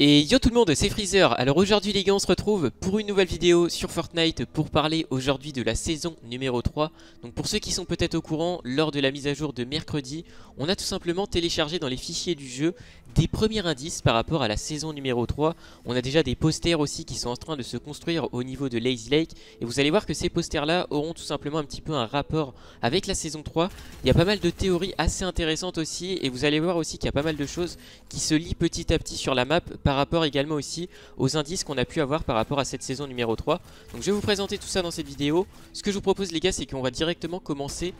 Et yo tout le monde, c'est Freezer. Alors aujourd'hui les gars, on se retrouve pour une nouvelle vidéo sur Fortnite pour parler aujourd'hui de la saison numéro 3. Donc pour ceux qui sont peut-être au courant, lors de la mise à jour de mercredi, on a tout simplement téléchargé dans les fichiers du jeu des premiers indices par rapport à la saison numéro 3. On a déjà des posters aussi qui sont en train de se construire au niveau de Lazy Lake. Et vous allez voir que ces posters là auront tout simplement un petit peu un rapport avec la saison 3. Il y a pas mal de théories assez intéressantes aussi et vous allez voir aussi qu'il y a pas mal de choses qui se lient petit à petit sur la map par rapport également aussi aux indices qu'on a pu avoir par rapport à cette saison numéro 3. Donc je vais vous présenter tout ça dans cette vidéo. Ce que je vous propose les gars c'est qu'on va directement commencer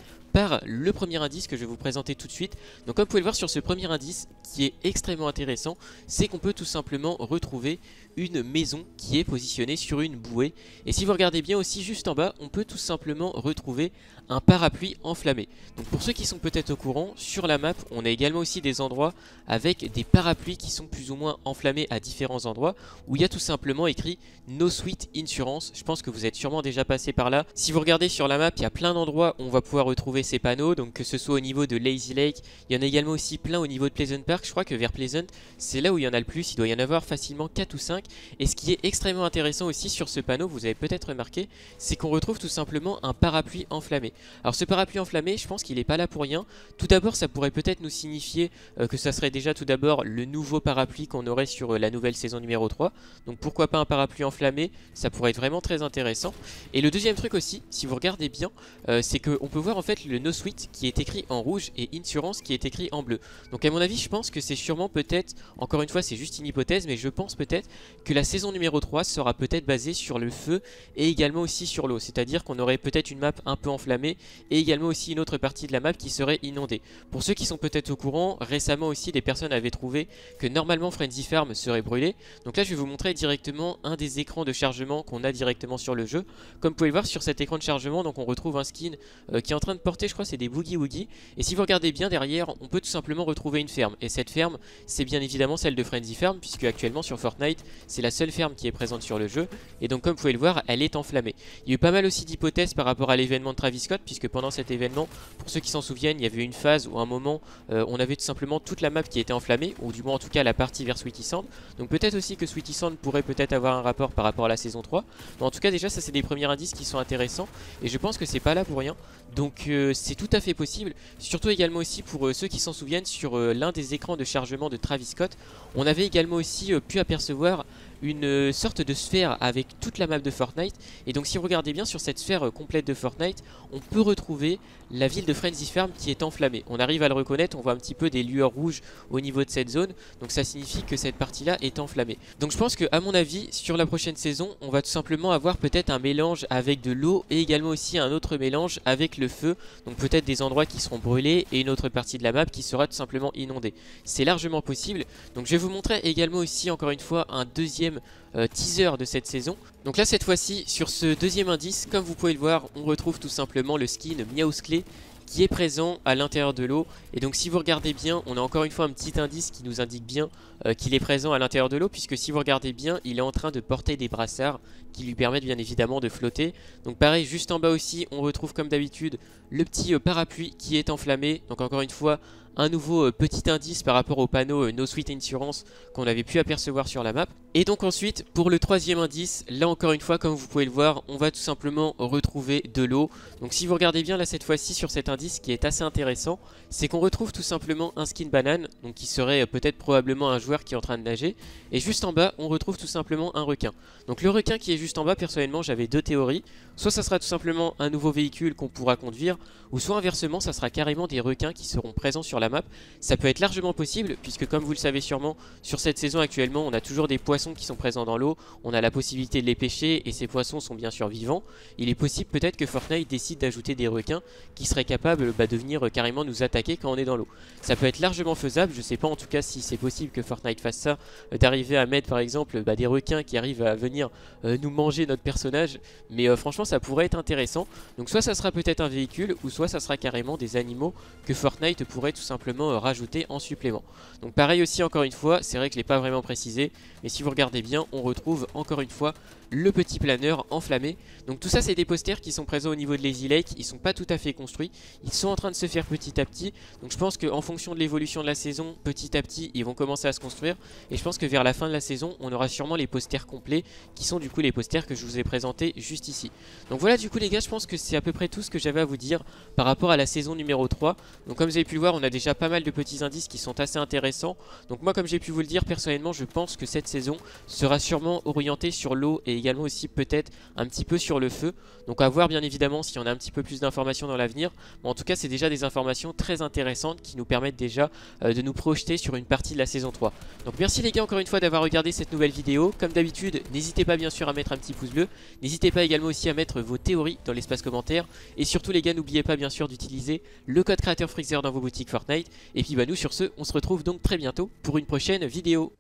le premier indice que je vais vous présenter tout de suite. Donc comme vous pouvez le voir sur ce premier indice qui est extrêmement intéressant, c'est qu'on peut tout simplement retrouver une maison qui est positionnée sur une bouée. Et si vous regardez bien aussi juste en bas, on peut tout simplement retrouver un parapluie enflammé. Donc pour ceux qui sont peut-être au courant, sur la map, on a également aussi des endroits avec des parapluies qui sont plus ou moins enflammés à différents endroits, où il y a tout simplement écrit No Sweet Insurance. Je pense que vous êtes sûrement déjà passé par là. Si vous regardez sur la map, il y a plein d'endroits où on va pouvoir retrouver ces panneaux, donc que ce soit au niveau de Lazy Lake, il y en a également aussi plein au niveau de Pleasant Park. Je crois que vers Pleasant, c'est là où il y en a le plus, il doit y en avoir facilement 4 ou 5. Et ce qui est extrêmement intéressant aussi sur ce panneau, vous avez peut-être remarqué, c'est qu'on retrouve tout simplement un parapluie enflammé. Alors ce parapluie enflammé, je pense qu'il n'est pas là pour rien. Tout d'abord, ça pourrait peut-être nous signifier euh, que ça serait déjà tout d'abord le nouveau parapluie qu'on aurait sur euh, la nouvelle saison numéro 3. Donc pourquoi pas un parapluie enflammé, ça pourrait être vraiment très intéressant. Et le deuxième truc aussi, si vous regardez bien, euh, c'est qu'on peut voir en fait le No Suite qui est écrit en rouge et Insurance qui est écrit en bleu. Donc à mon avis, je pense que c'est sûrement peut-être, encore une fois c'est juste une hypothèse, mais je pense peut-être que la saison numéro 3 sera peut-être basée sur le feu et également aussi sur l'eau. C'est-à-dire qu'on aurait peut-être une map un peu enflammée et également aussi une autre partie de la map qui serait inondée. Pour ceux qui sont peut-être au courant, récemment aussi des personnes avaient trouvé que normalement Frenzy Farm serait brûlé. Donc là je vais vous montrer directement un des écrans de chargement qu'on a directement sur le jeu. Comme vous pouvez voir sur cet écran de chargement, donc on retrouve un skin euh, qui est en train de porter, je crois c'est des Boogie Woogie. Et si vous regardez bien derrière, on peut tout simplement retrouver une ferme. Et cette ferme, c'est bien évidemment celle de Frenzy Farm, puisque actuellement sur Fortnite, c'est la seule ferme qui est présente sur le jeu. Et donc comme vous pouvez le voir, elle est enflammée. Il y a eu pas mal aussi d'hypothèses par rapport à l'événement de Travis Scott, puisque pendant cet événement, pour ceux qui s'en souviennent, il y avait une phase où un moment, euh, on avait tout simplement toute la map qui était enflammée, ou du moins en tout cas la partie vers Sweetie Sand. Donc peut-être aussi que Sweetie Sand pourrait peut-être avoir un rapport par rapport à la saison 3. Mais en tout cas déjà ça c'est des premiers indices qui sont intéressants, et je pense que c'est pas là pour rien. Donc euh, c'est tout à fait possible, surtout également aussi pour euh, ceux qui s'en souviennent sur euh, l'un des écrans de chargement de Travis Scott, on avait également aussi euh, pu apercevoir une euh, sorte de sphère avec toute la map de Fortnite. Et donc si vous regardez bien sur cette sphère euh, complète de Fortnite on peut retrouver la ville de Frenzy Farm qui est enflammée. On arrive à le reconnaître, on voit un petit peu des lueurs rouges au niveau de cette zone. Donc ça signifie que cette partie là est enflammée. Donc je pense que à mon avis sur la prochaine saison on va tout simplement avoir peut-être un mélange avec de l'eau et également aussi un autre mélange avec le feu. Donc peut-être des endroits qui seront brûlés et une autre partie de la map qui sera tout simplement inondée. C'est largement possible. Donc je vais vous montrer également aussi encore une fois un deuxième euh, teaser de cette saison. Donc là cette fois-ci sur ce deuxième indice, comme vous pouvez le voir, on retrouve tout simplement le skin Miaousclé qui est présent à l'intérieur de l'eau et donc si vous regardez bien on a encore une fois un petit indice qui nous indique bien euh, qu'il est présent à l'intérieur de l'eau puisque si vous regardez bien il est en train de porter des brassards qui lui permettent bien évidemment de flotter donc pareil juste en bas aussi on retrouve comme d'habitude le petit euh, parapluie qui est enflammé donc encore une fois un nouveau euh, petit indice par rapport au panneau euh, No Sweet Insurance qu'on avait pu apercevoir sur la map. Et donc ensuite, pour le troisième indice, là encore une fois, comme vous pouvez le voir, on va tout simplement retrouver de l'eau. Donc si vous regardez bien là cette fois-ci sur cet indice qui est assez intéressant, c'est qu'on retrouve tout simplement un skin banane, donc qui serait peut-être probablement un joueur qui est en train de nager. Et juste en bas, on retrouve tout simplement un requin. Donc le requin qui est juste en bas, personnellement, j'avais deux théories. Soit ça sera tout simplement un nouveau véhicule qu'on pourra conduire, ou soit inversement, ça sera carrément des requins qui seront présents sur la map. Ça peut être largement possible, puisque comme vous le savez sûrement, sur cette saison actuellement, on a toujours des poissons qui sont présents dans l'eau, on a la possibilité de les pêcher, et ces poissons sont bien sûr vivants. Il est possible peut-être que Fortnite décide d'ajouter des requins qui seraient capables bah, de venir euh, carrément nous attaquer quand on est dans l'eau. Ça peut être largement faisable, je sais pas en tout cas si c'est possible que Fortnite fasse ça, euh, d'arriver à mettre par exemple bah, des requins qui arrivent à venir euh, nous manger notre personnage, mais franchement ça pourrait être intéressant. Donc soit ça sera peut-être un véhicule, ou soit ça sera carrément des animaux que Fortnite pourrait tout simplement euh, rajouter en supplément. Donc pareil aussi encore une fois, c'est vrai que je l'ai pas vraiment précisé, mais si vous regardez bien, on retrouve encore une fois le petit planeur enflammé. Donc tout ça c'est des posters qui sont présents au niveau de Lazy Lake, ils sont pas tout à fait construits, ils sont en train de se faire petit à petit. Donc je pense qu'en fonction de l'évolution de la saison, petit à petit ils vont commencer à se construire. Et je pense que vers la fin de la saison, on aura sûrement les posters complets, qui sont du coup les posters que je vous ai présentés juste ici. Donc voilà du coup les gars, je pense que c'est à peu près tout ce que j'avais à vous dire par rapport à la saison numéro 3. Donc comme vous avez pu le voir, on a déjà pas mal de petits indices qui sont assez intéressants. Donc moi comme j'ai pu vous le dire, personnellement je pense que cette saison sera sûrement orientée sur l'eau et également aussi peut-être un petit peu sur le feu. Donc à voir bien évidemment si on a un petit peu plus d'informations dans l'avenir. Mais en tout cas c'est déjà des informations très intéressantes qui nous permettent déjà euh, de nous projeter sur une partie de la saison 3. Donc merci les gars encore une fois d'avoir regardé cette nouvelle vidéo. Comme d'habitude n'hésitez pas bien sûr à mettre un petit pouce bleu. N'hésitez pas également aussi à vos théories dans l'espace commentaire. Et surtout les gars n'oubliez pas bien sûr d'utiliser le code créateur Freezer dans vos boutiques Fortnite. Et puis bah nous sur ce on se retrouve donc très bientôt pour une prochaine vidéo.